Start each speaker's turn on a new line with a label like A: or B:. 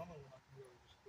A: summer when I can really just the